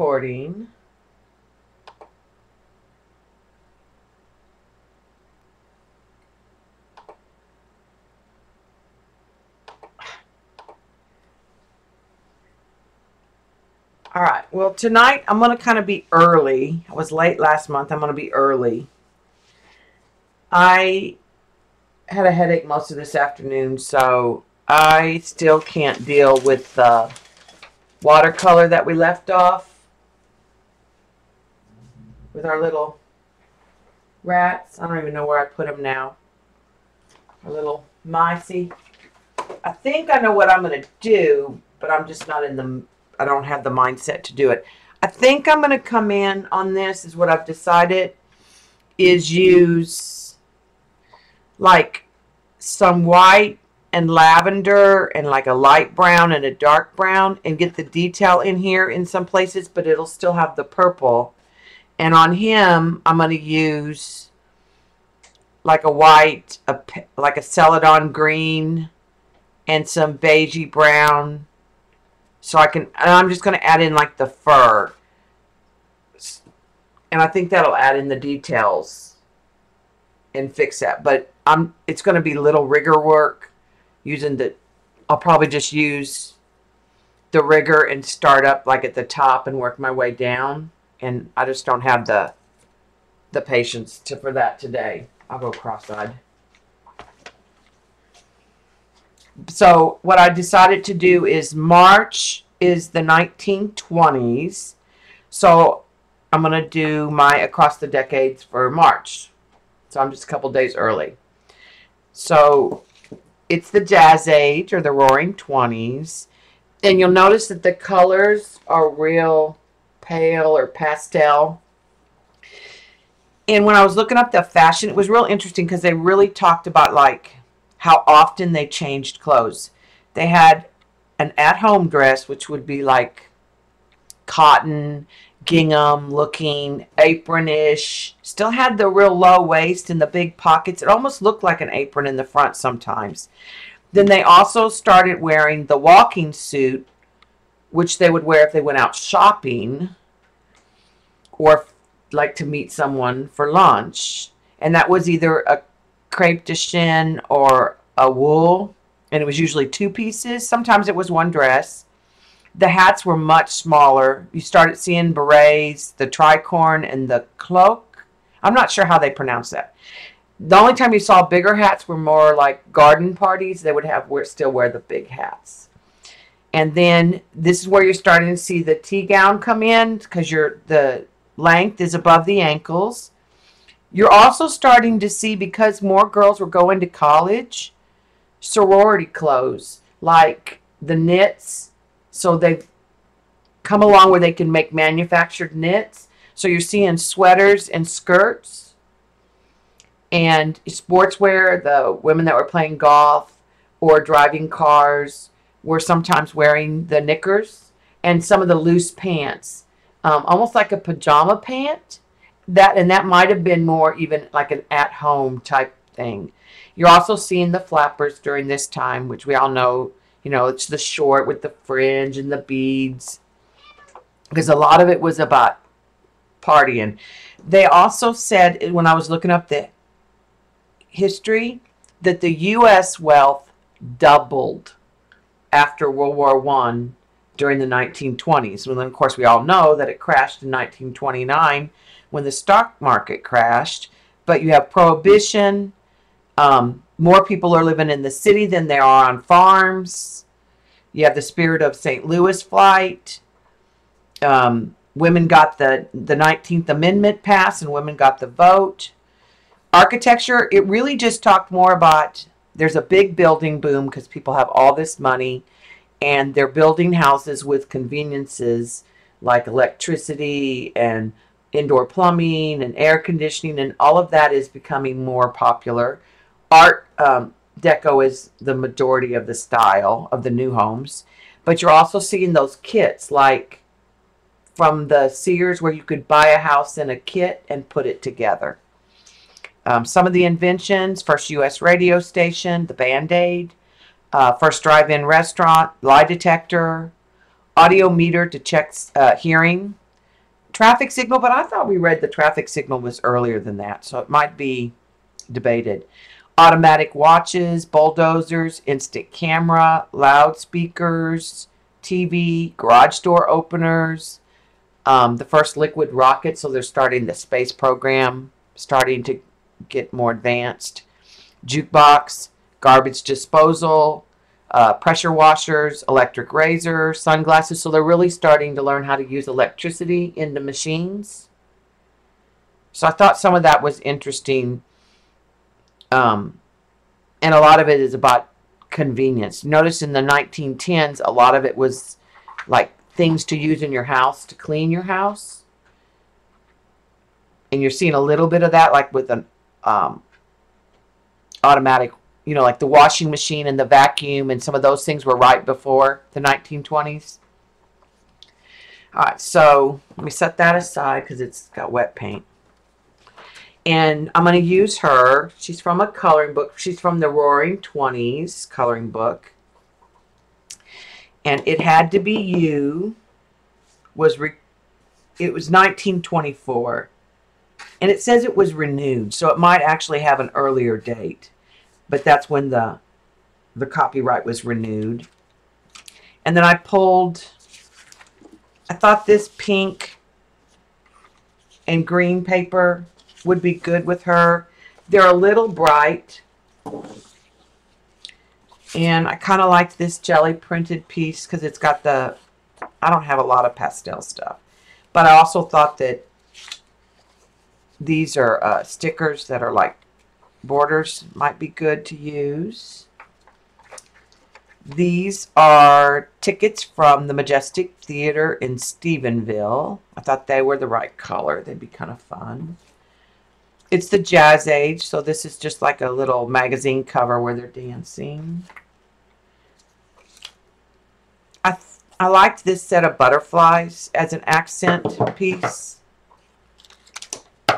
recording. All right. Well, tonight I'm going to kind of be early. I was late last month. I'm going to be early. I had a headache most of this afternoon, so I still can't deal with the watercolor that we left off with our little rats. I don't even know where I put them now. Our little micey. I think I know what I'm going to do, but I'm just not in the I don't have the mindset to do it. I think I'm going to come in on this is what I've decided is use like some white and lavender and like a light brown and a dark brown and get the detail in here in some places, but it'll still have the purple. And on him, I'm going to use like a white, a, like a celadon green and some beigey brown so I can, I'm just going to add in like the fur. And I think that'll add in the details and fix that. But I'm, it's going to be little rigger work using the, I'll probably just use the rigger and start up like at the top and work my way down. And I just don't have the, the patience to, for that today. I'll go cross-eyed so what I decided to do is March is the 1920s. So I'm going to do my Across the Decades for March. So I'm just a couple days early. So it's the Jazz Age or the Roaring 20s. And you'll notice that the colors are real pale or pastel. And when I was looking up the fashion, it was real interesting because they really talked about like how often they changed clothes. They had an at-home dress, which would be like cotton, gingham looking, apronish. Still had the real low waist and the big pockets. It almost looked like an apron in the front sometimes. Then they also started wearing the walking suit, which they would wear if they went out shopping or like to meet someone for lunch. And that was either a crepe de chine or a wool, and it was usually two pieces. Sometimes it was one dress. The hats were much smaller. You started seeing berets, the tricorn, and the cloak. I'm not sure how they pronounce that. The only time you saw bigger hats were more like garden parties. They would have wear, still wear the big hats. And then this is where you're starting to see the tea gown come in because you're the length is above the ankles. You're also starting to see, because more girls were going to college, sorority clothes like the knits. So they've come along where they can make manufactured knits. So you're seeing sweaters and skirts and sportswear. The women that were playing golf or driving cars were sometimes wearing the knickers and some of the loose pants, um, almost like a pajama pant that and that might have been more even like an at-home type thing. You're also seeing the flappers during this time, which we all know, you know, it's the short with the fringe and the beads. Because a lot of it was about partying. They also said, when I was looking up the history, that the U.S. wealth doubled after World War One during the 1920s. Well, then, of course, we all know that it crashed in 1929 when the stock market crashed. But you have prohibition. Um, more people are living in the city than there are on farms. You have the spirit of St. Louis flight. Um, women got the, the 19th Amendment passed and women got the vote. Architecture, it really just talked more about there's a big building boom because people have all this money and they're building houses with conveniences like electricity and indoor plumbing and air conditioning and all of that is becoming more popular. Art um, deco is the majority of the style of the new homes. But you're also seeing those kits like from the Sears where you could buy a house in a kit and put it together. Um, some of the inventions, first U.S. radio station, the Band-Aid, uh, first drive-in restaurant, lie detector, audiometer to check uh, hearing, traffic signal, but I thought we read the traffic signal was earlier than that, so it might be debated. Automatic watches, bulldozers, instant camera, loudspeakers, TV, garage door openers, um, the first liquid rocket, so they're starting the space program, starting to get more advanced. Jukebox, garbage disposal, uh, pressure washers, electric razor, sunglasses. So they're really starting to learn how to use electricity in the machines. So I thought some of that was interesting. Um, and a lot of it is about convenience. Notice in the 1910s, a lot of it was like things to use in your house to clean your house. And you're seeing a little bit of that, like with an um, automatic you know, like the washing machine and the vacuum and some of those things were right before the 1920s. All right, so let me set that aside because it's got wet paint. And I'm going to use her. She's from a coloring book. She's from the Roaring Twenties coloring book. And it had to be you. Was re it was 1924. And it says it was renewed, so it might actually have an earlier date but that's when the the copyright was renewed. And then I pulled, I thought this pink and green paper would be good with her. They're a little bright. And I kind of like this jelly printed piece because it's got the, I don't have a lot of pastel stuff. But I also thought that these are uh, stickers that are like Borders might be good to use. These are tickets from the Majestic Theater in Stephenville. I thought they were the right color. They'd be kind of fun. It's the Jazz Age, so this is just like a little magazine cover where they're dancing. I, I liked this set of butterflies as an accent piece.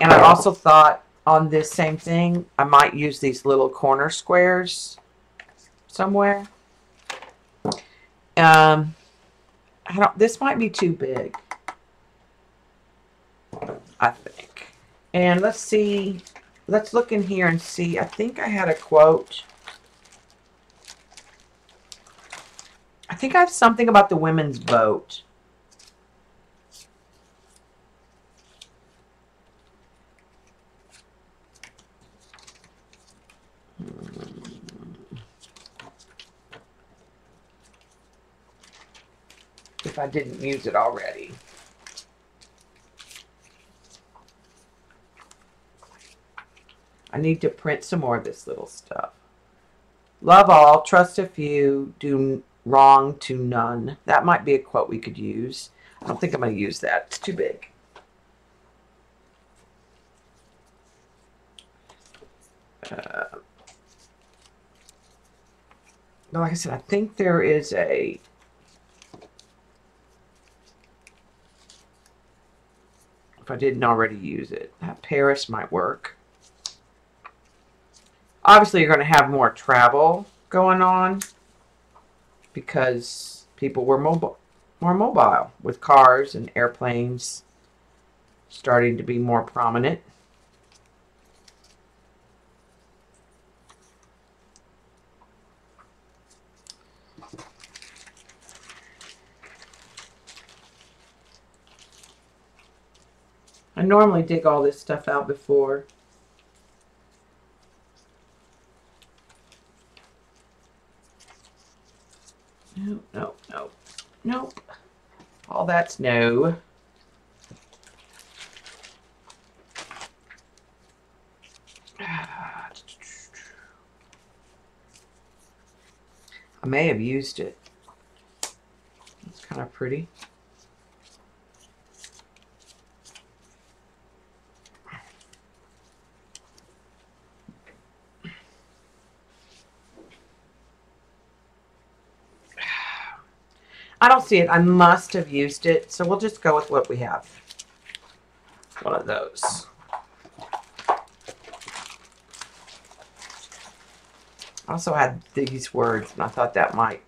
And I also thought on this same thing, I might use these little corner squares somewhere. Um, I don't, this might be too big. I think. And let's see, let's look in here and see. I think I had a quote. I think I have something about the women's vote. If I didn't use it already. I need to print some more of this little stuff. Love all, trust a few, do wrong to none. That might be a quote we could use. I don't think I'm going to use that. It's too big. Uh, like I said, I think there is a I didn't already use it. That Paris might work. Obviously, you're going to have more travel going on because people were mobile, more mobile with cars and airplanes starting to be more prominent. I normally dig all this stuff out before. No, no, no, nope. All that's no. I may have used it. It's kind of pretty. I don't see it. I must have used it. So we'll just go with what we have. One of those. I also had these words, and I thought that might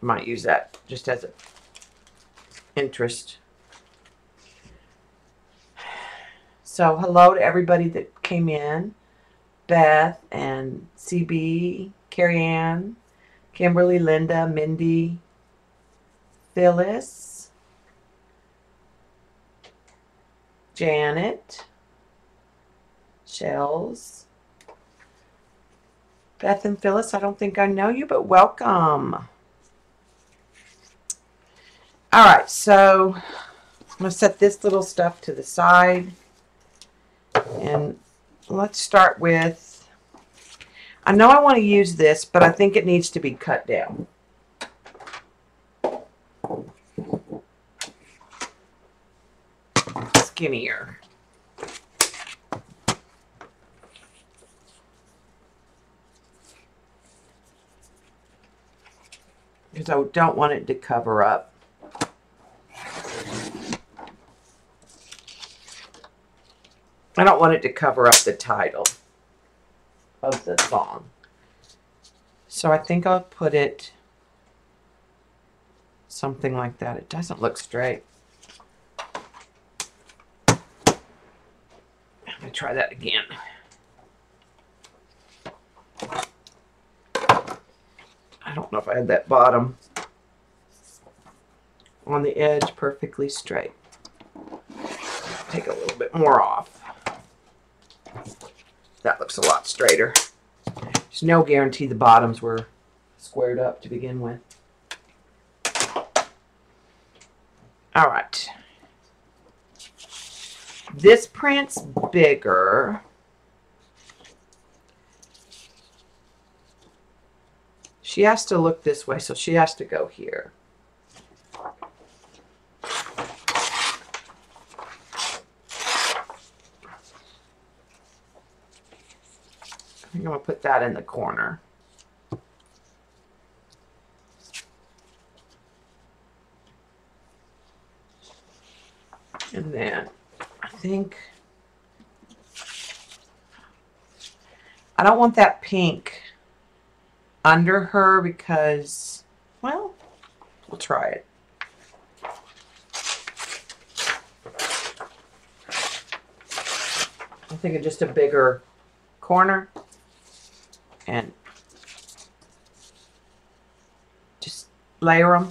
might use that just as an interest. So hello to everybody that came in. Beth and CB, Carrie Ann, Kimberly, Linda, Mindy, Phyllis, Janet, Shells, Beth and Phyllis, I don't think I know you, but welcome. All right, so I'm going to set this little stuff to the side. And let's start with, I know I want to use this, but I think it needs to be cut down. Skinnier. Because I don't want it to cover up. I don't want it to cover up the title of the song. So I think I'll put it something like that. It doesn't look straight. Let me try that again. I don't know if I had that bottom on the edge perfectly straight. Take a little bit more off. That looks a lot straighter. There's no guarantee the bottoms were squared up to begin with. All right. This print's bigger. She has to look this way, so she has to go here. Think I'm going to put that in the corner. And then I think I don't want that pink under her because, well, we'll try it. I think of just a bigger corner and just layer them.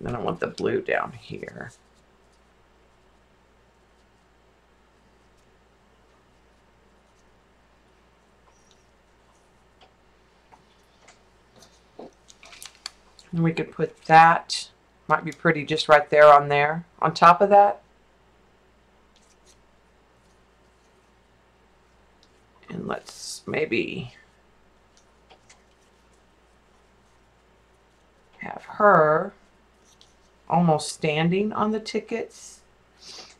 then I want the blue down here. And we could put that, might be pretty just right there on there, on top of that. And let's maybe have her almost standing on the tickets.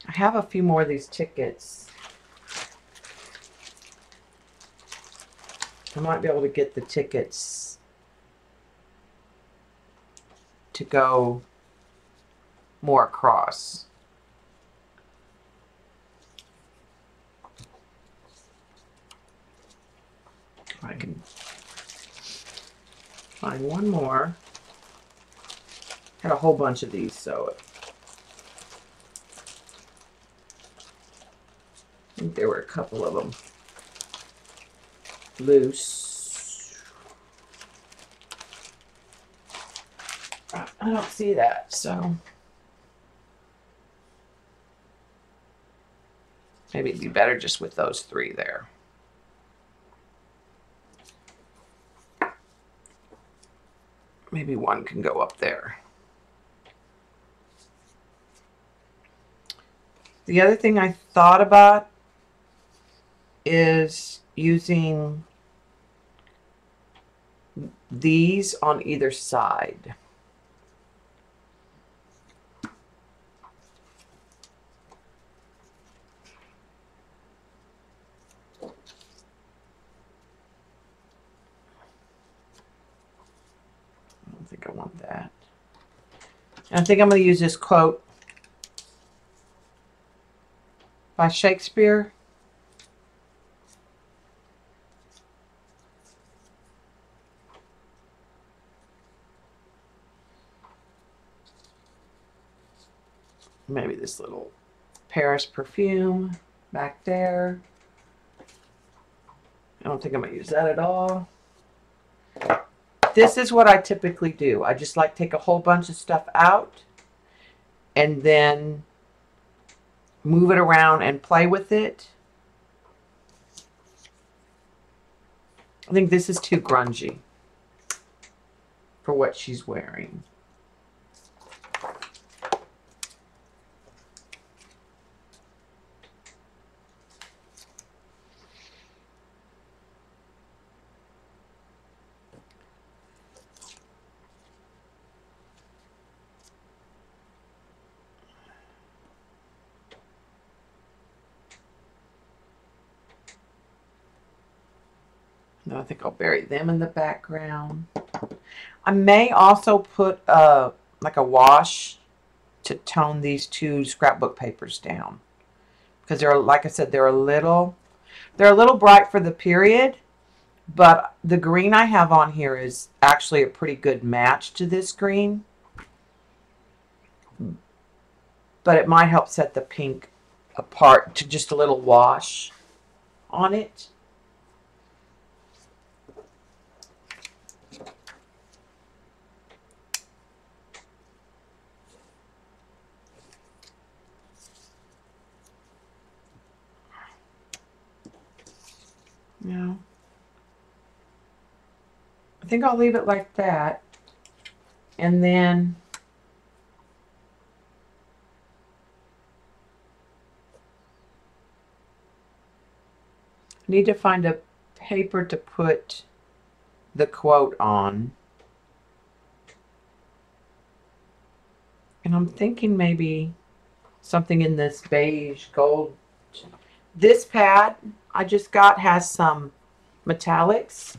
I have a few more of these tickets. I might be able to get the tickets to go more across. I can find one more. Had a whole bunch of these, so I think there were a couple of them loose. I don't see that, so. Maybe it'd be better just with those three there. Maybe one can go up there. The other thing I thought about is using these on either side. that. I think I'm going to use this quote by Shakespeare. Maybe this little Paris perfume back there. I don't think I'm going to use that at all. This is what I typically do. I just like take a whole bunch of stuff out and then move it around and play with it. I think this is too grungy for what she's wearing. No, I think I'll bury them in the background. I may also put a like a wash to tone these two scrapbook papers down. Because they're like I said they're a little they're a little bright for the period but the green I have on here is actually a pretty good match to this green. But it might help set the pink apart to just a little wash on it Yeah. I think I'll leave it like that. And then I need to find a paper to put the quote on. And I'm thinking maybe something in this beige gold. This pad I just got has some metallics.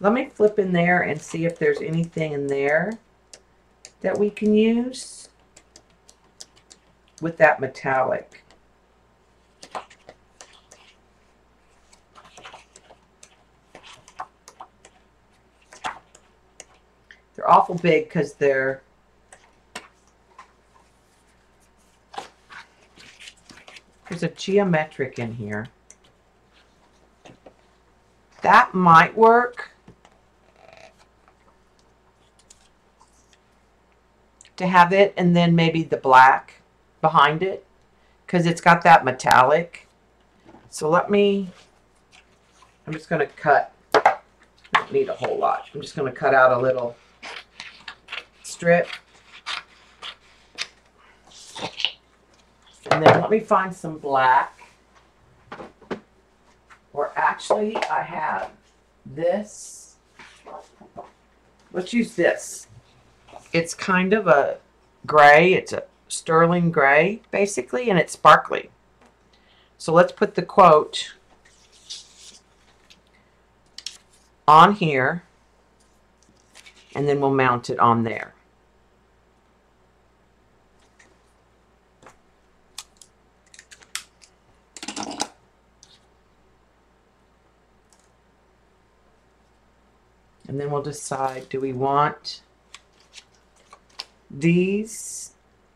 Let me flip in there and see if there's anything in there that we can use with that metallic. They're awful big because they're there's a geometric in here. That might work. To have it and then maybe the black behind it because it's got that metallic. So let me, I'm just going to cut, I don't need a whole lot. I'm just going to cut out a little strip. And then let me find some black. Or actually, I have this. Let's use this. It's kind of a gray. It's a sterling gray, basically, and it's sparkly. So let's put the quote on here, and then we'll mount it on there. And then we'll decide, do we want these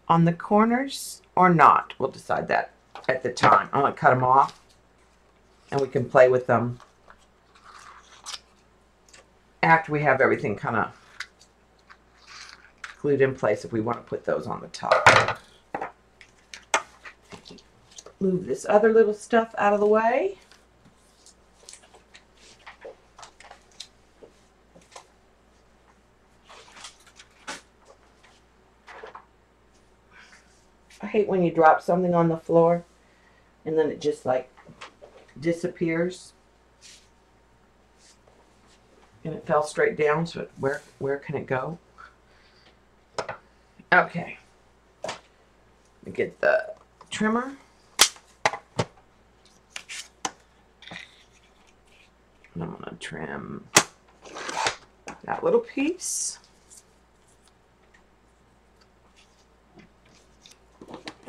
on the corners or not? We'll decide that at the time. I'm going to cut them off and we can play with them after we have everything kind of glued in place if we want to put those on the top. Move this other little stuff out of the way. Hate when you drop something on the floor and then it just like disappears. And it fell straight down, so where where can it go? Okay. Let me get the trimmer. And I'm gonna trim that little piece.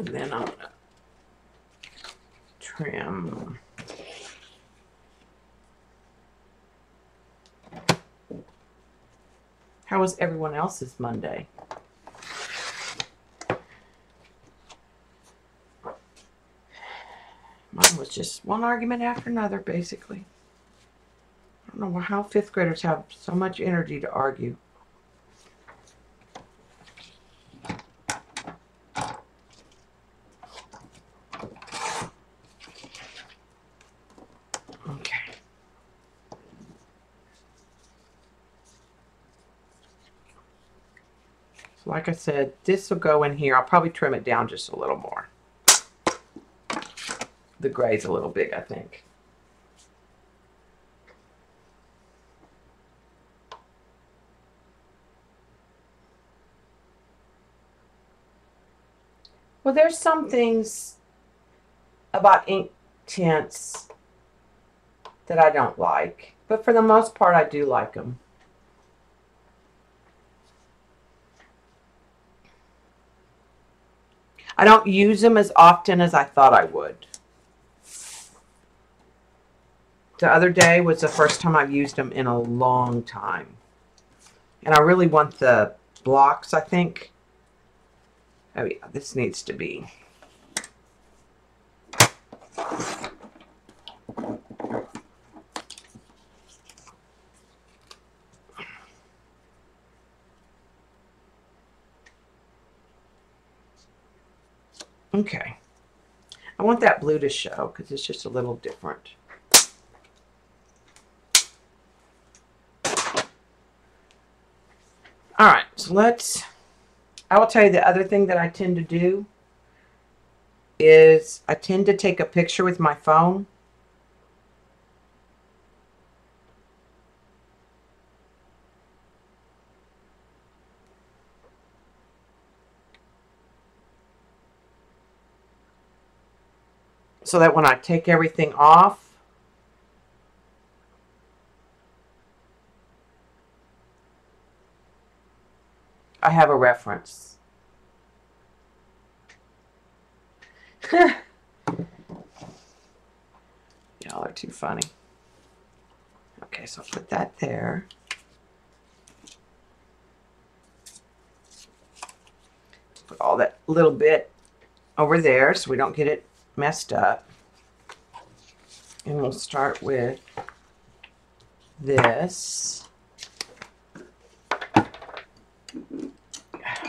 And then I'm gonna trim. How was everyone else's Monday? Mine was just one argument after another, basically. I don't know how fifth graders have so much energy to argue. Like I said, this will go in here. I'll probably trim it down just a little more. The gray's a little big, I think. Well, there's some things about ink tints that I don't like, but for the most part, I do like them. I don't use them as often as I thought I would. The other day was the first time I've used them in a long time. And I really want the blocks, I think. Oh yeah, this needs to be. Okay. I want that blue to show because it's just a little different. All right, so let's, I will tell you the other thing that I tend to do is I tend to take a picture with my phone. So that when I take everything off, I have a reference. Y'all are too funny. Okay, so put that there. Put all that little bit over there so we don't get it messed up. And we'll start with this. I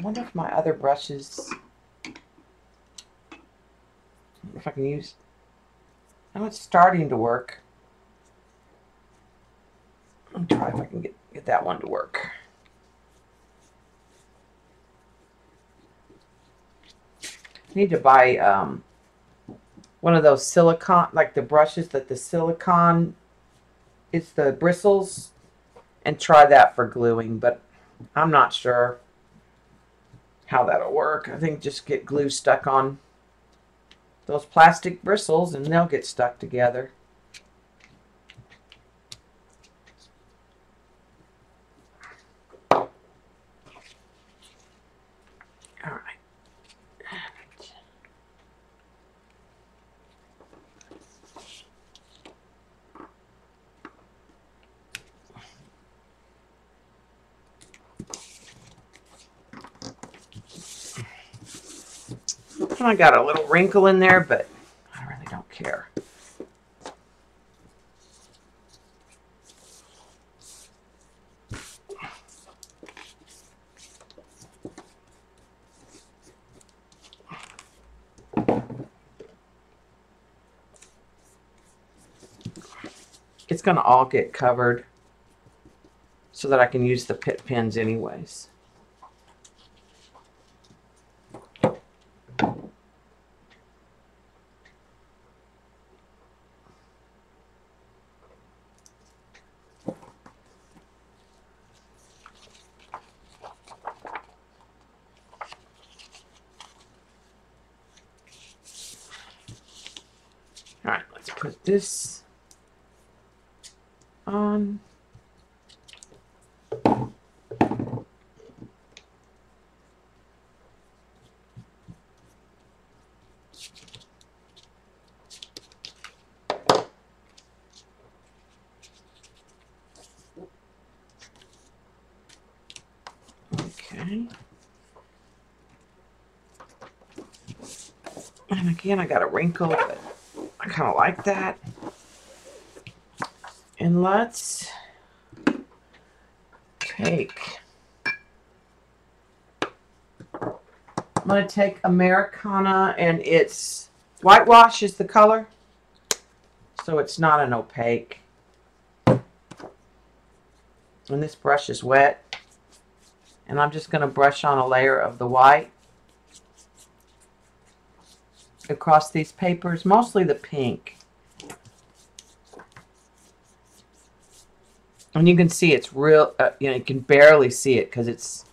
wonder if my other brushes, if I can use, oh, it's starting to work. I'll try if I can get, get that one to work. I need to buy um, one of those silicone, like the brushes that the silicone, it's the bristles, and try that for gluing, but I'm not sure how that'll work. I think just get glue stuck on those plastic bristles and they'll get stuck together. All right. Got a little wrinkle in there, but I really don't care. It's going to all get covered so that I can use the PITT pens anyways. All right, let's put this on. Okay. And again, I got a wrinkle, but I kind of like that. And let's take, I'm going to take Americana and it's whitewash is the color. So it's not an opaque. And this brush is wet. And I'm just going to brush on a layer of the white across these papers, mostly the pink. And you can see it's real, uh, you know, you can barely see it because it's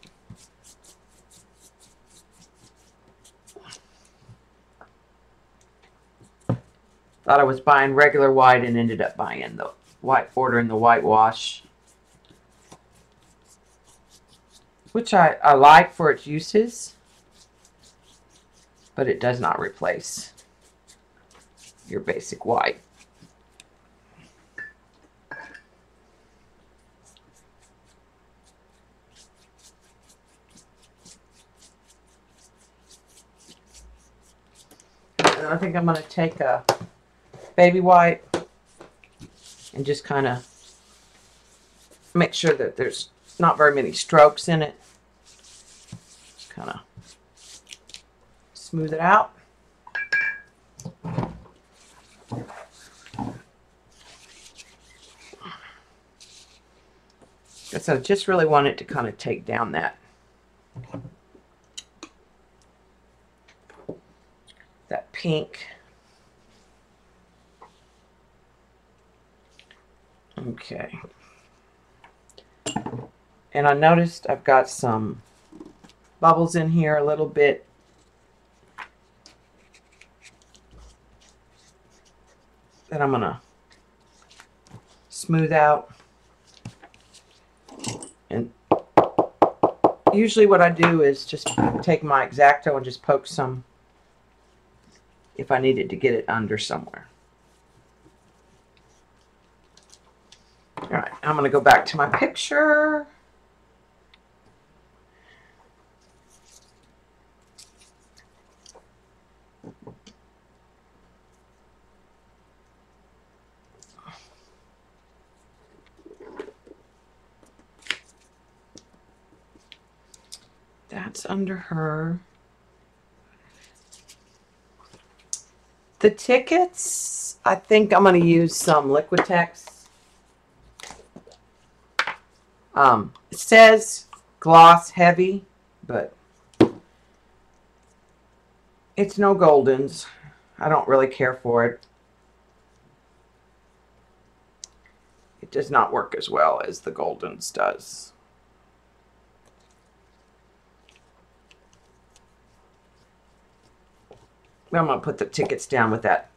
Thought I was buying regular white and ended up buying the white, ordering the whitewash. Which I, I like for its uses but it does not replace your basic white. I think I'm going to take a baby white and just kind of make sure that there's not very many strokes in it. Just Kind of smooth it out. So I just really want it to kind of take down that that pink. Okay. And I noticed I've got some bubbles in here a little bit that I'm going to smooth out. And usually what I do is just take my X-Acto and just poke some if I needed to get it under somewhere. All right, I'm going to go back to my picture. That's under her. The tickets, I think I'm going to use some Liquitex. Um, it says gloss heavy, but it's no Goldens. I don't really care for it. It does not work as well as the Goldens does. I'm going to put the tickets down with that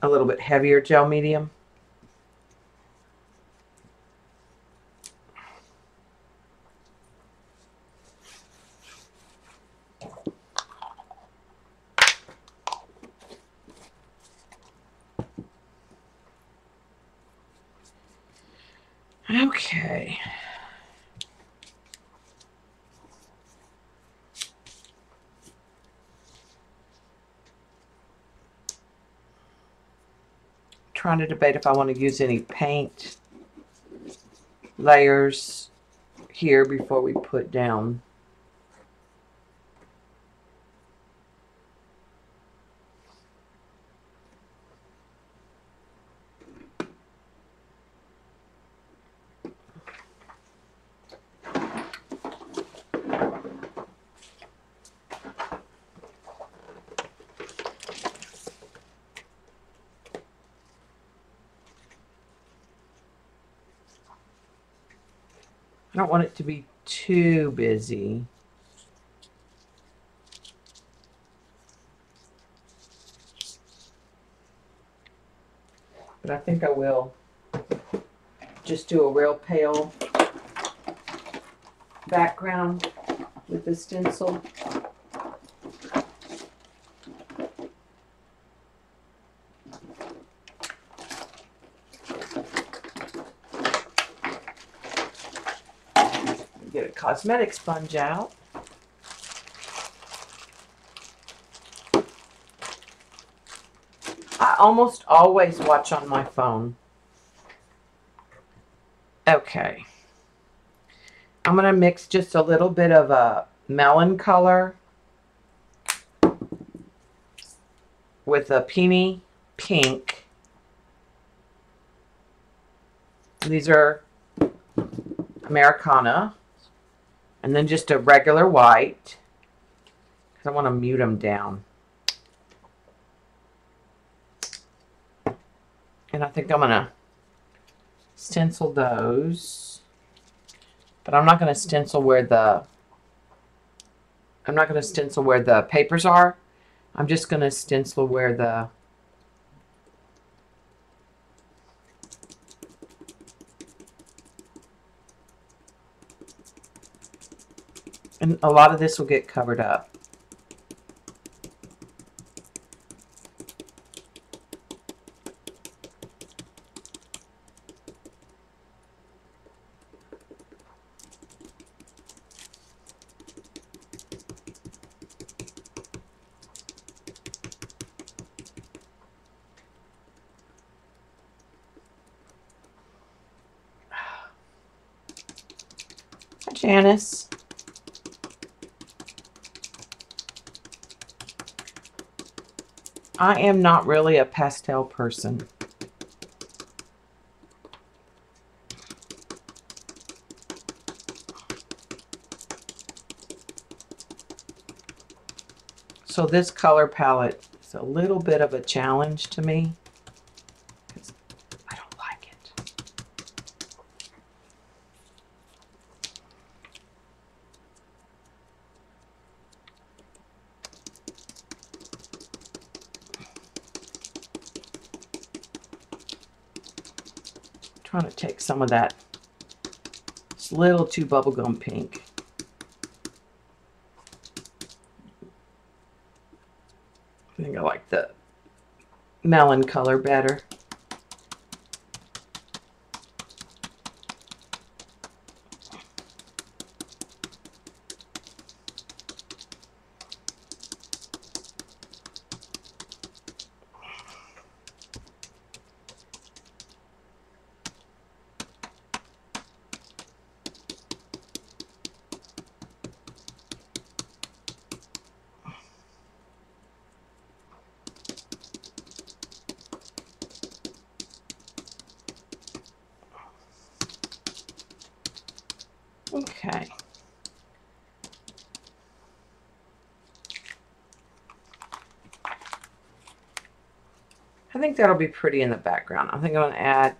a little bit heavier gel medium. Okay. Trying to debate if I want to use any paint layers here before we put down I don't want it to be too busy. But I think I will just do a real pale background with the stencil. Cosmetic sponge out. I almost always watch on my phone. Okay. I'm going to mix just a little bit of a melon color with a peony pink. These are Americana. And then just a regular white. Because I want to mute them down. And I think I'm going to stencil those. But I'm not going to stencil where the I'm not going to stencil where the papers are. I'm just going to stencil where the and a lot of this will get covered up. Janice. I am not really a pastel person. So this color palette is a little bit of a challenge to me. trying to take some of that. It's a little too bubblegum pink. I think I like the melon color better. Okay. I think that'll be pretty in the background. I think I'm going to add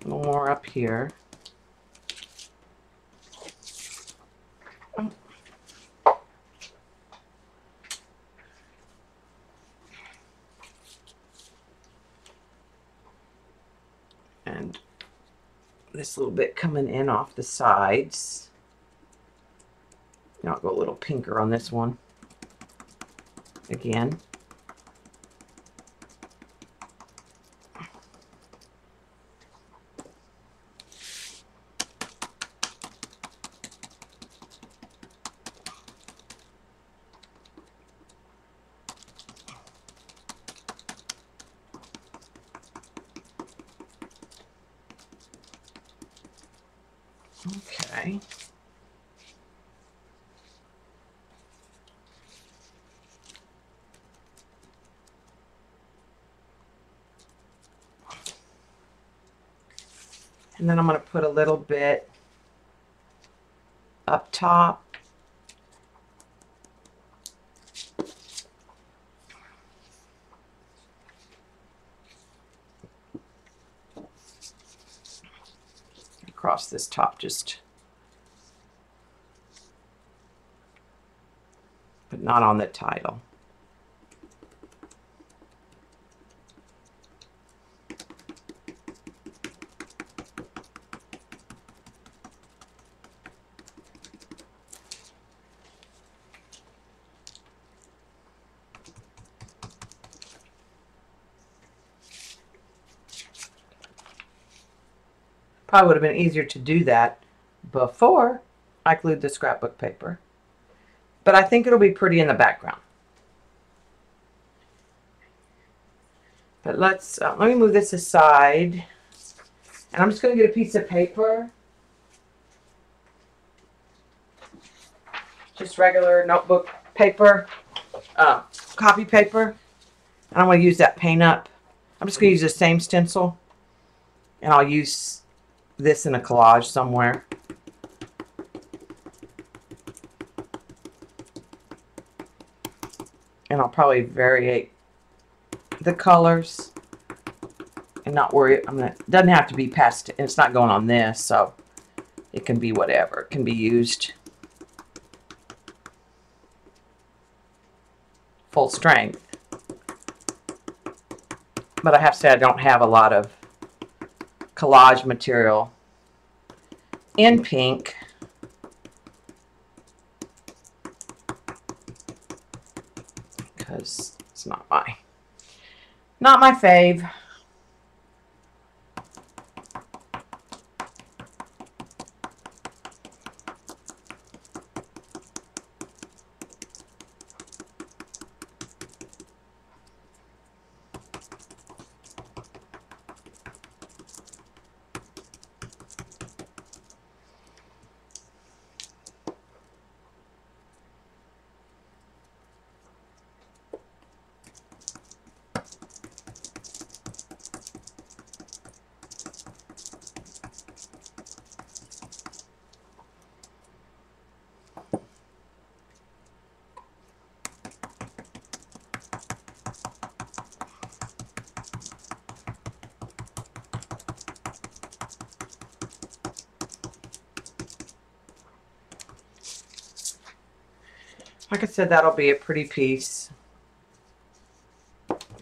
a little more up here. And this little bit coming in off the sides. I'll go a little pinker on this one again. Okay. And then I'm going to put a little bit up top. Across this top just but not on the title. Probably would have been easier to do that before I glued the scrapbook paper. But I think it'll be pretty in the background. But let's, uh, let me move this aside. And I'm just going to get a piece of paper. Just regular notebook paper, uh, copy paper. And I'm going to use that paint up. I'm just going to use the same stencil. And I'll use this in a collage somewhere. And I'll probably vary the colors and not worry. I'm gonna, doesn't have to be past, it's not going on this, so it can be whatever. It can be used full strength. But I have to say I don't have a lot of collage material in pink. Because it's not my, not my fave. Said, that'll be a pretty piece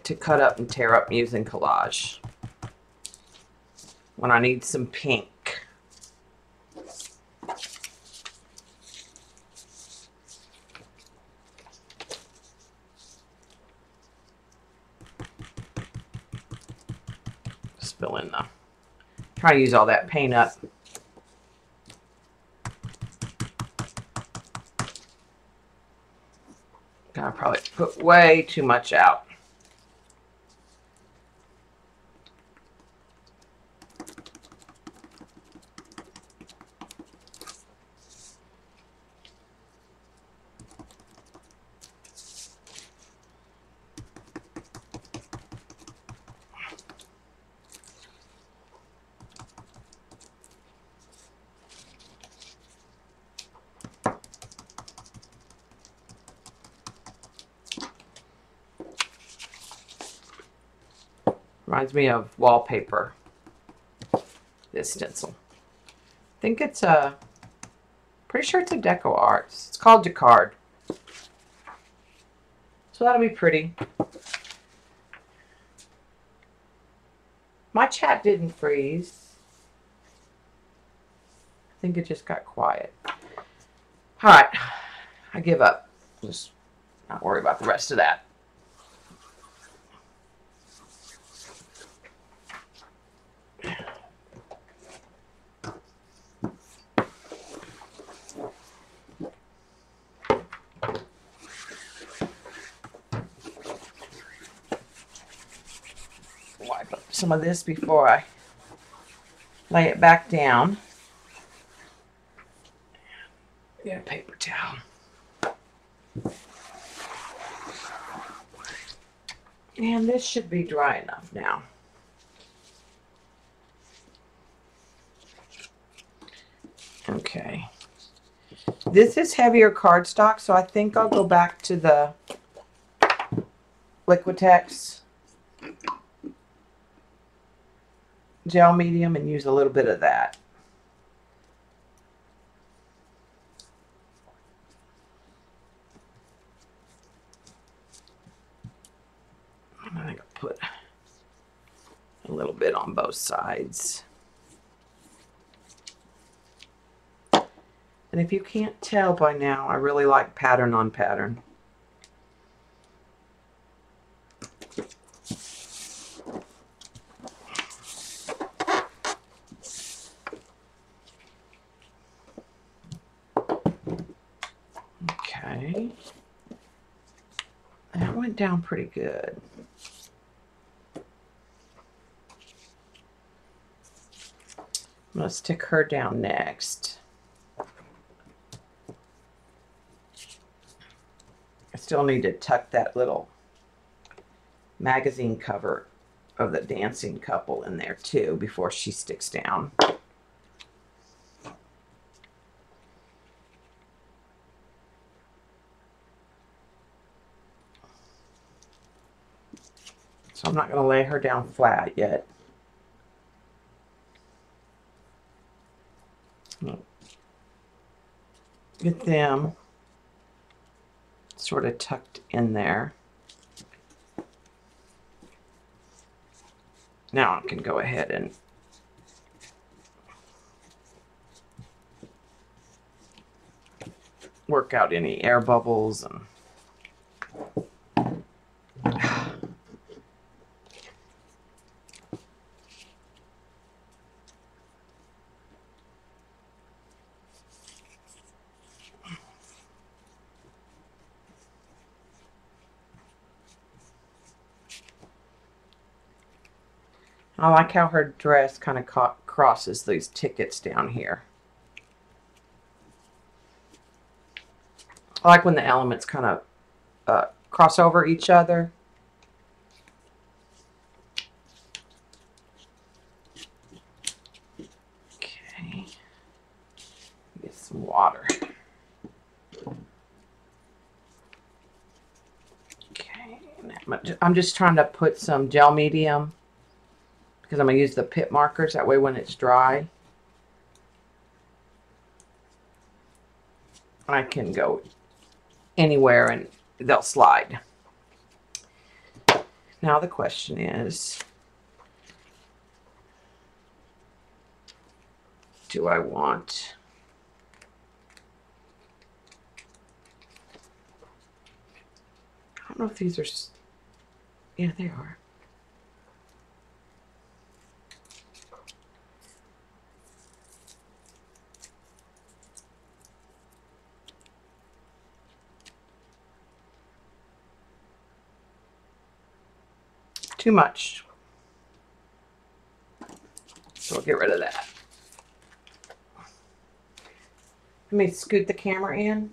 to cut up and tear up using collage. When I need some pink. Fill in the, try to use all that paint up. I probably put way too much out. Reminds me of wallpaper. This stencil. I think it's a, pretty sure it's a Deco Arts. It's called Jacquard. So that'll be pretty. My chat didn't freeze. I think it just got quiet. Alright. I give up. Just not worry about the rest of that. Some of this before I lay it back down. Get a paper towel. And this should be dry enough now. Okay. This is heavier cardstock, so I think I'll go back to the Liquitex gel medium and use a little bit of that. I think I'll put a little bit on both sides. And if you can't tell by now, I really like pattern on pattern. Okay. That went down pretty good. I'm going to stick her down next. I still need to tuck that little magazine cover of the dancing couple in there too before she sticks down. So I'm not going to lay her down flat yet. Get them sort of tucked in there. Now I can go ahead and work out any air bubbles and I like how her dress kind of crosses these tickets down here. I like when the elements kind of uh, cross over each other. Okay. Get some water. Okay. I'm just trying to put some gel medium because I'm going to use the PITT markers. That way when it's dry, I can go anywhere and they'll slide. Now the question is, do I want... I don't know if these are... Yeah, they are. Too much. So we'll get rid of that. Let me scoot the camera in.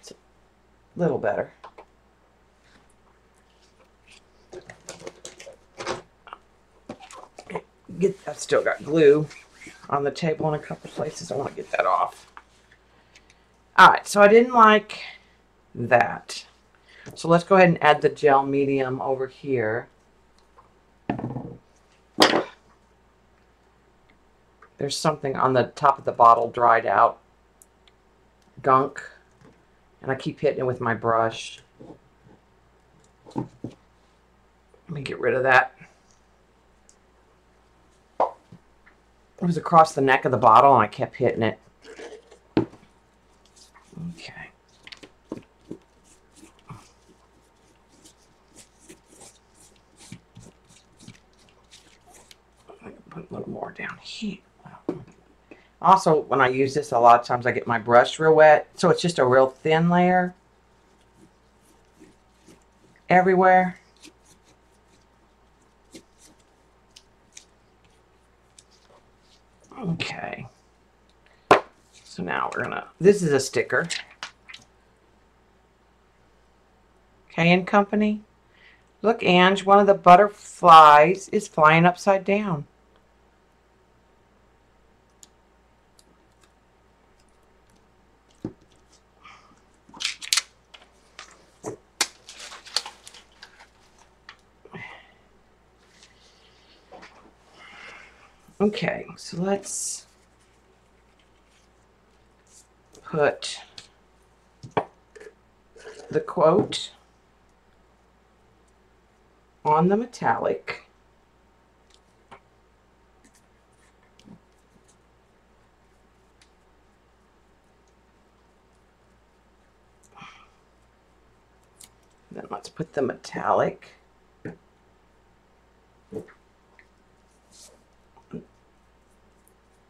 It's a little better. Get, I've still got glue on the table in a couple places. I want to get that off. All right, so I didn't like that. So let's go ahead and add the gel medium over here. There's something on the top of the bottle dried out. Gunk. And I keep hitting it with my brush. Let me get rid of that. It was across the neck of the bottle and I kept hitting it. Okay. Put a little more down here. Also, when I use this, a lot of times I get my brush real wet. So it's just a real thin layer everywhere. Okay. So we're gonna, this is a sticker. K and Company. Look, Ange, one of the butterflies is flying upside down. Okay, so let's put the quote on the metallic. Then let's put the metallic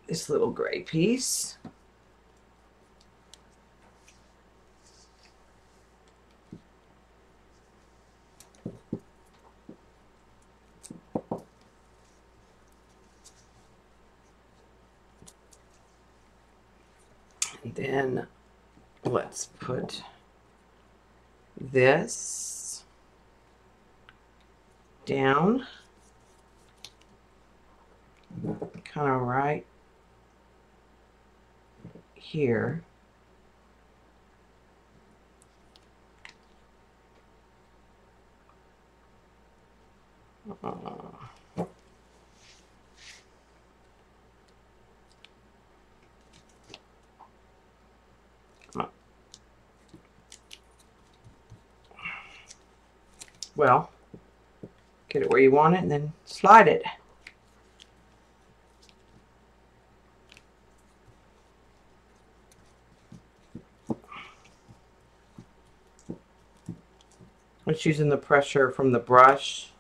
this little gray piece. Then let's put this down kind of right here. Uh, well, get it where you want it and then slide it. Just using the pressure from the brush.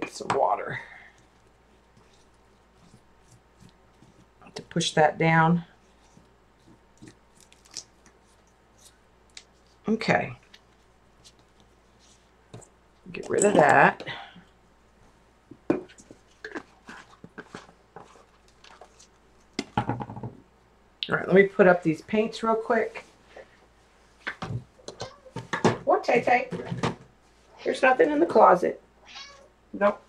Get some water. To push that down. Okay. Get rid of that. All right, let me put up these paints real quick. What, Tay Tay? There's nothing in the closet. Nope.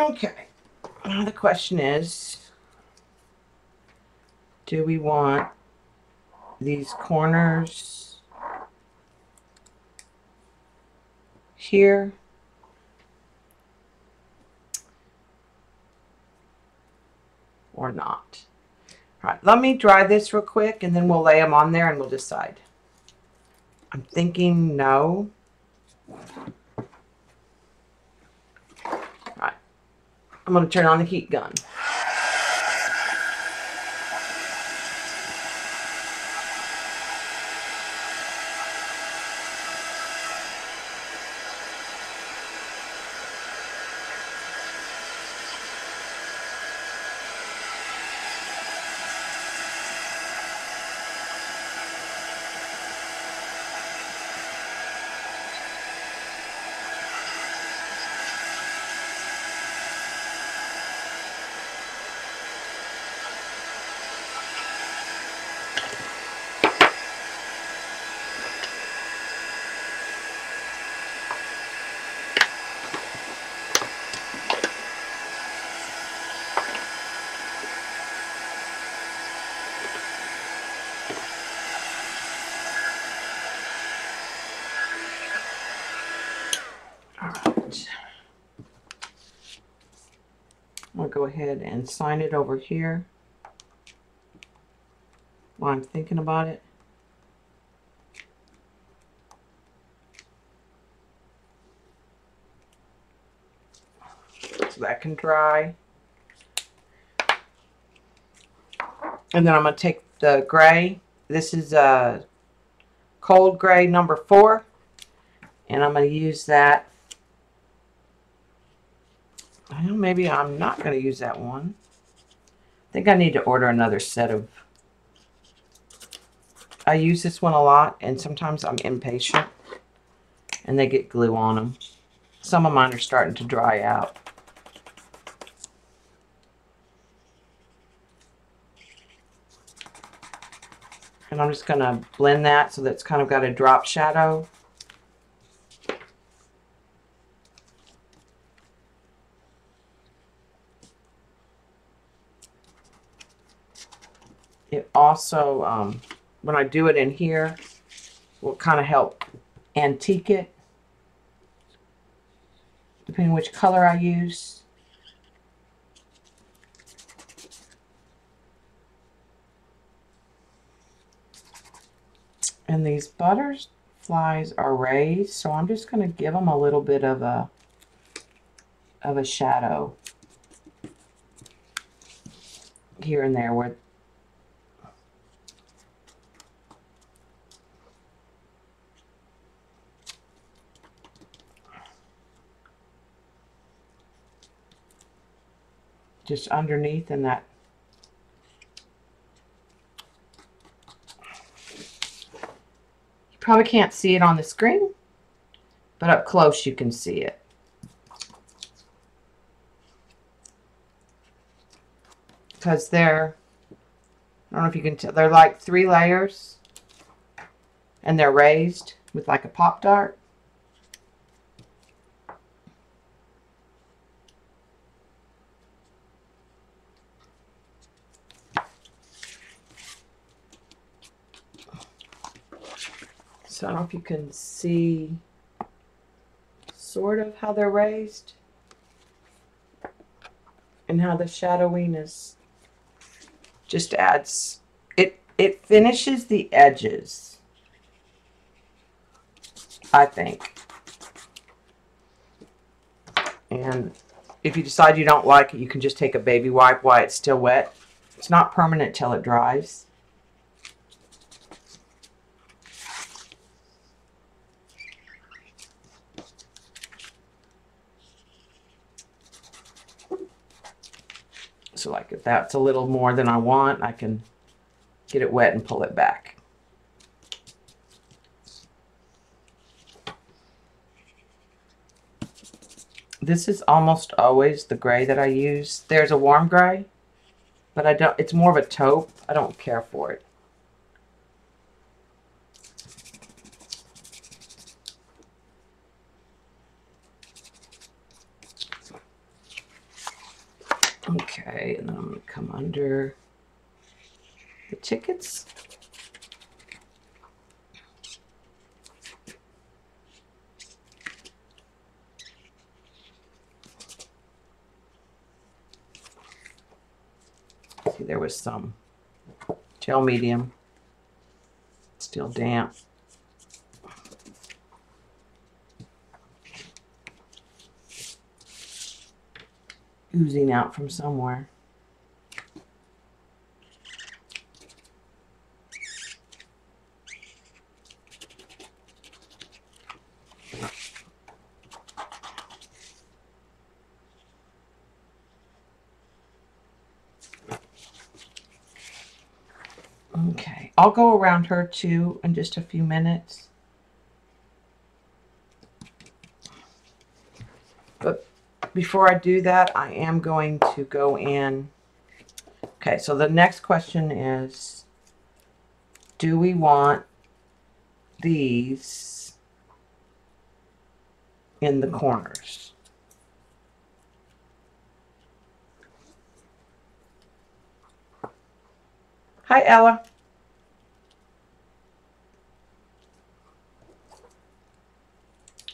Okay. Now the question is, do we want these corners here? or not. All right, let me dry this real quick and then we'll lay them on there and we'll decide. I'm thinking no. All right, I'm going to turn on the heat gun. Ahead and sign it over here while I'm thinking about it. So that can dry. And then I'm going to take the gray. This is a cold gray number four. And I'm going to use that well, maybe I'm not going to use that one. I think I need to order another set of... I use this one a lot, and sometimes I'm impatient, and they get glue on them. Some of mine are starting to dry out. And I'm just going to blend that so that it's kind of got a drop shadow. It also, um, when I do it in here, will kind of help antique it, depending which color I use. And these butterflies are raised, so I'm just going to give them a little bit of a of a shadow. here and there where just underneath in that. You probably can't see it on the screen but up close you can see it. Because they're I don't know if you can tell they're like three layers and they're raised with like a pop dot So I don't know if you can see sort of how they're raised and how the shadowing is just adds it it finishes the edges I think. And if you decide you don't like it you can just take a baby wipe while it's still wet. It's not permanent till it dries So like if that's a little more than I want, I can get it wet and pull it back. This is almost always the gray that I use. There's a warm gray, but I don't, it's more of a taupe. I don't care for it. Okay, and then I'm going to come under the tickets. See, there was some gel medium, still damp. oozing out from somewhere. Okay, I'll go around her too in just a few minutes. But before I do that, I am going to go in. Okay, so the next question is, do we want these in the corners? Hi, Ella.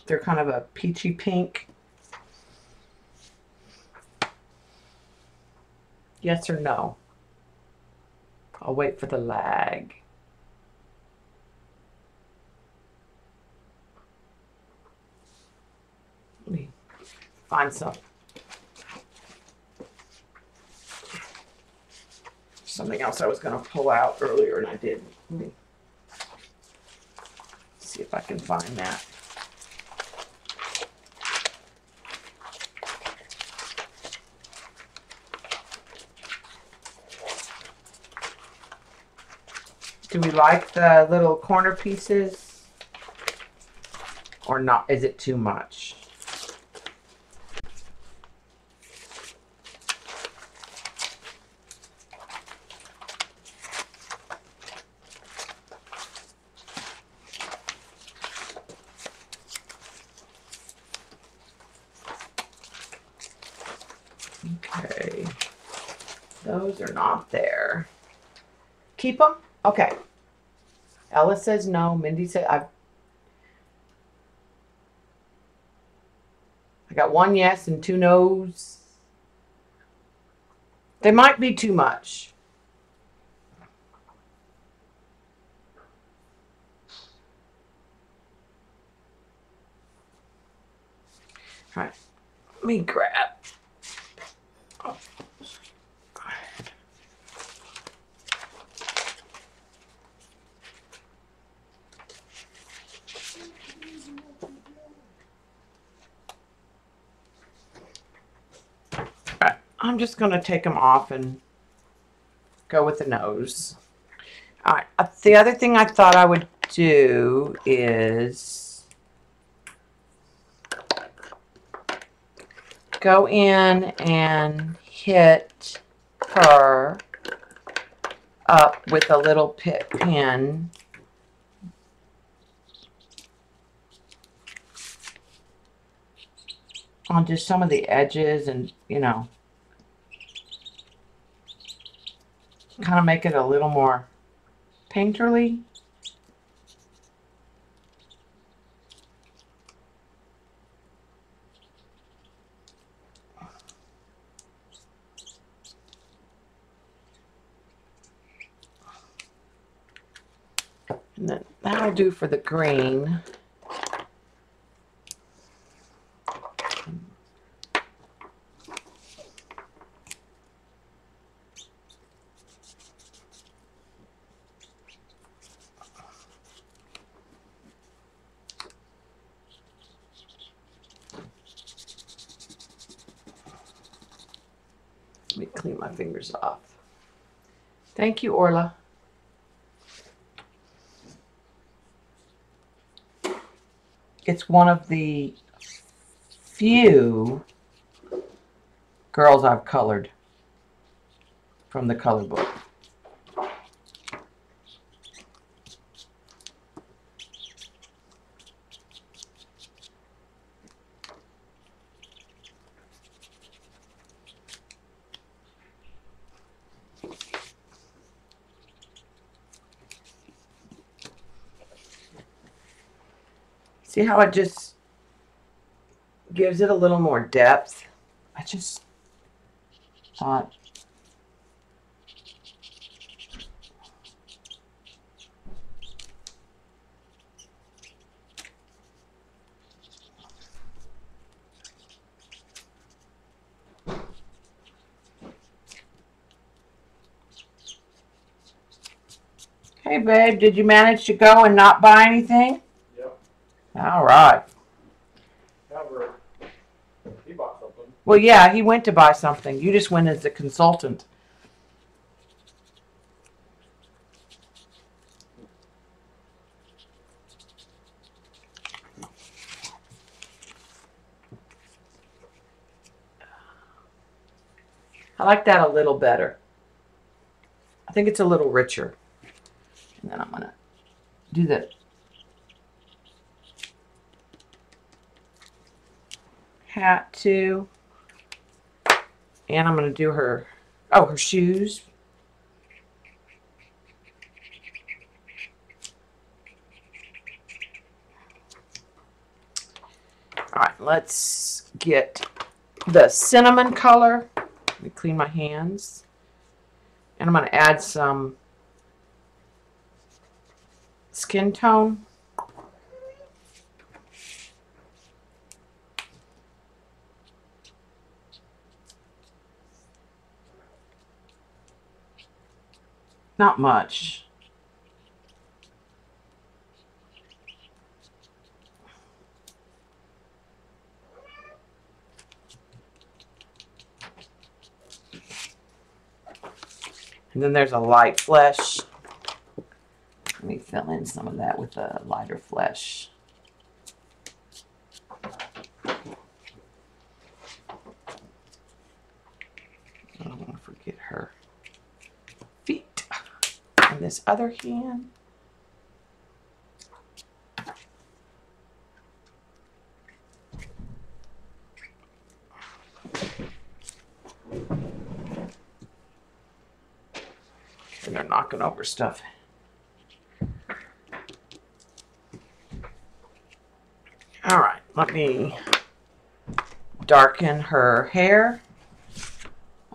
They're kind of a peachy pink. Yes or no? I'll wait for the lag. Let me find some. Something else I was going to pull out earlier and I didn't. Let me see if I can find that. Do we like the little corner pieces? Or not? Is it too much? Okay. Those are not there. Keep them? Okay. Ella says no. Mindy said I. I got one yes and two no's. They might be too much. All right. Let me grab. I'm just going to take them off and go with the no's. All right. uh, The other thing I thought I would do is go in and hit her up with a little PITT pen. On just some of the edges and, you know, kind of make it a little more painterly. And then that'll do for the green. Clean my fingers off. Thank you, Orla. It's one of the few girls I've colored from the color book. See how it just gives it a little more depth? I just thought Hey babe, did you manage to go and not buy anything? All right. Well, yeah, he went to buy something. You just went as a consultant. I like that a little better. I think it's a little richer. And then I'm going to do the hat too. And I'm going to do her, oh, her shoes. All right, let's get the cinnamon color. Let me clean my hands. And I'm going to add some skin tone. Not much. And then there's a light flesh. Let me fill in some of that with a lighter flesh. I don't want to forget her feet. And this other hand. And they're knocking over stuff. All right, let me darken her hair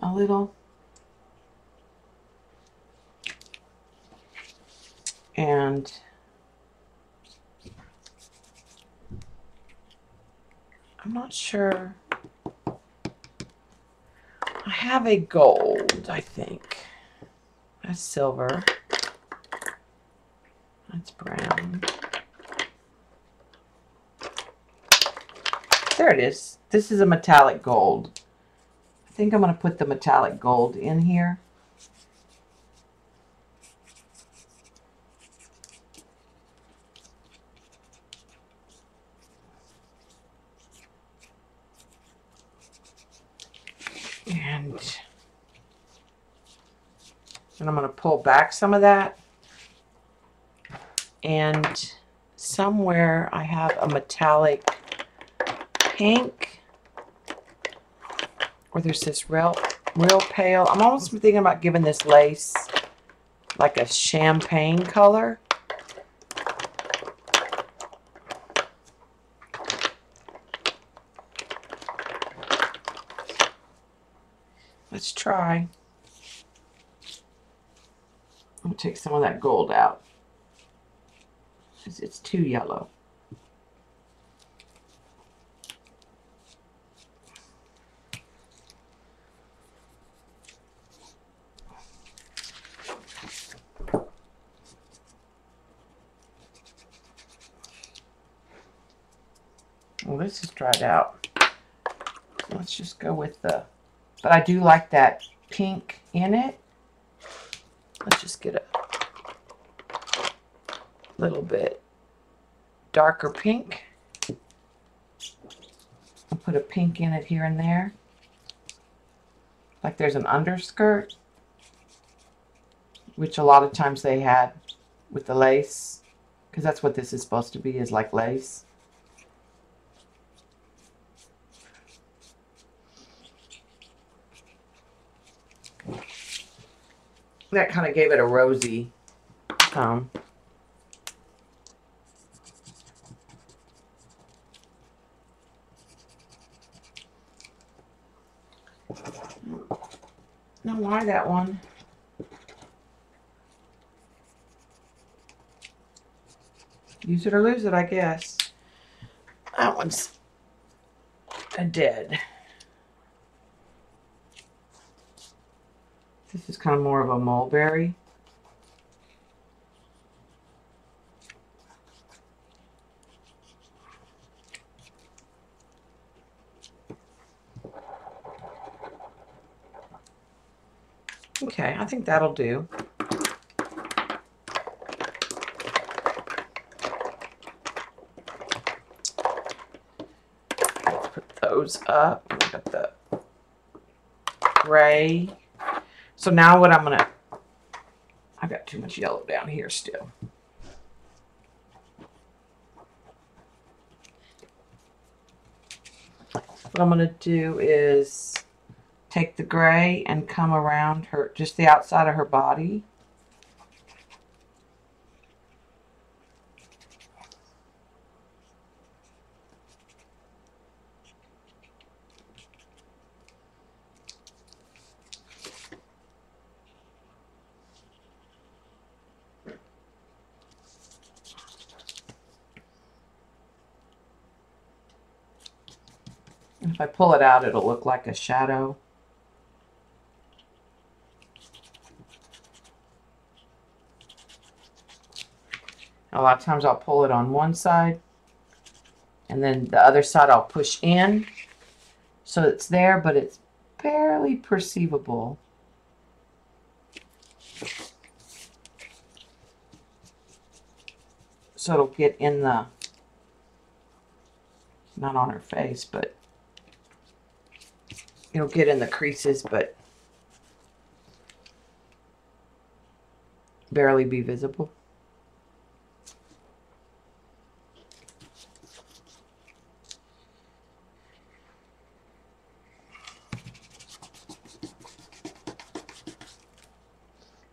a little. And I'm sure. I have a gold, I think. That's silver. That's brown. There it is. This is a metallic gold. I think I'm going to put the metallic gold in here. And and I'm going to pull back some of that. And somewhere I have a metallic pink. Or there's this real, real pale. I'm almost thinking about giving this lace like a champagne color. Let's try. I'm gonna take some of that gold out. It's too yellow. Well, this is dried out. Let's just go with the, but I do like that pink in it. Let's just get a little bit darker pink. I'll put a pink in it here and there. Like there's an underskirt, which a lot of times they had with the lace, because that's what this is supposed to be, is like lace. That kind of gave it a rosy tone. Now why that one? Use it or lose it, I guess. That one's a dead. This is kind of more of a mulberry. Okay, I think that'll do. Let's put those up. We got the gray. So now what I'm gonna, I've got too much yellow down here still. What I'm gonna do is take the gray and come around her, just the outside of her body. Pull it out, it'll look like a shadow. A lot of times I'll pull it on one side and then the other side I'll push in so it's there but it's barely perceivable. So it'll get in the, not on her face, but it'll get in the creases but barely be visible.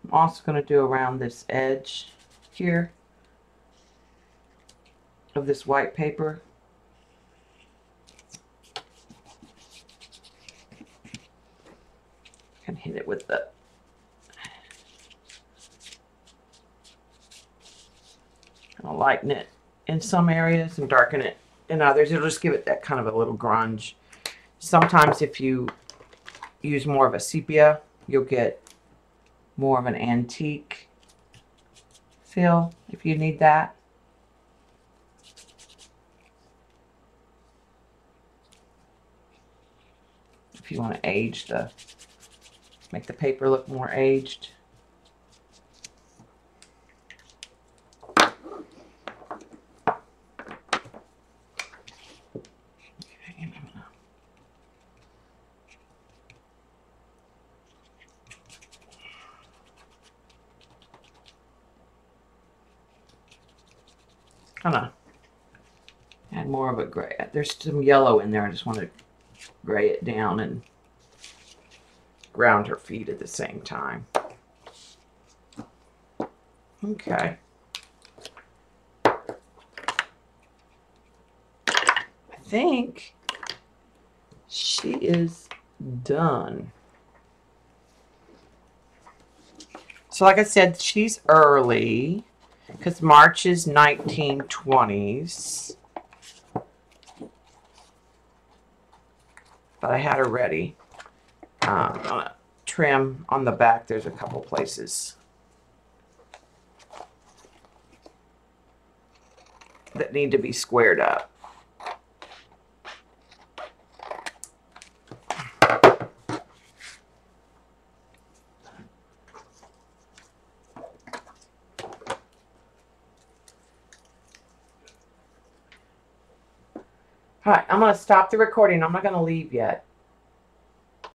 I'm also going to do around this edge here of this white paper. And hit it with the I'll lighten it in some areas and darken it in others. It'll just give it that kind of a little grunge. Sometimes if you use more of a sepia, you'll get more of an antique feel if you need that. if you want to age the, make the paper look more aged. Okay, and I'm gonna- Kinda add more of a gray. There's some yellow in there. I just want to gray it down and ground her feet at the same time. Okay. I think she is done. So, like I said, she's early because March is 1920s. But I had her ready. Um, gonna trim on the back. There's a couple places that need to be squared up. All right, I'm gonna stop the recording. I'm not gonna leave yet.